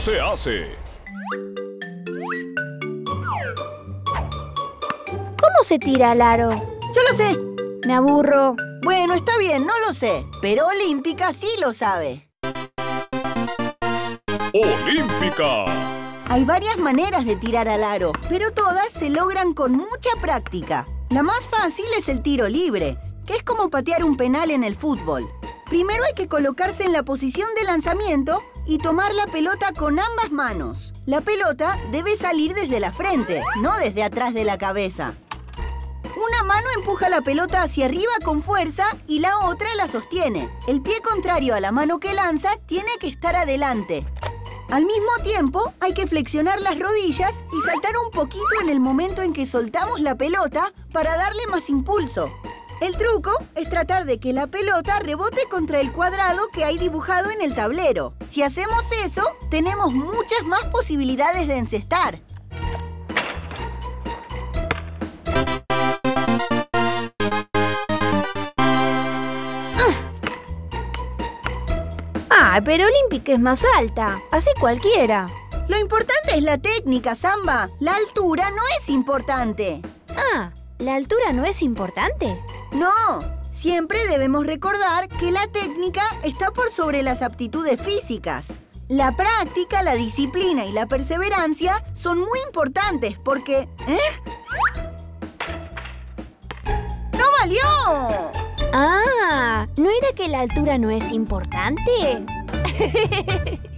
se hace? ¿Cómo se tira al aro? Yo lo sé. Me aburro. Bueno, está bien, no lo sé. Pero Olímpica sí lo sabe. ¡Olímpica! Hay varias maneras de tirar al aro, pero todas se logran con mucha práctica. La más fácil es el tiro libre, que es como patear un penal en el fútbol. Primero hay que colocarse en la posición de lanzamiento y tomar la pelota con ambas manos. La pelota debe salir desde la frente, no desde atrás de la cabeza. Una mano empuja la pelota hacia arriba con fuerza y la otra la sostiene. El pie contrario a la mano que lanza tiene que estar adelante. Al mismo tiempo, hay que flexionar las rodillas y saltar un poquito en el momento en que soltamos la pelota para darle más impulso. El truco es tratar de que la pelota rebote contra el cuadrado que hay dibujado en el tablero. Si hacemos eso, tenemos muchas más posibilidades de encestar. Ah, pero Olímpica es más alta. Así cualquiera. Lo importante es la técnica, Samba. La altura no es importante. Ah, ¿la altura no es importante? No, siempre debemos recordar que la técnica está por sobre las aptitudes físicas. La práctica, la disciplina y la perseverancia son muy importantes porque... ¿Eh? ¡No valió! Ah, ¿no era que la altura no es importante?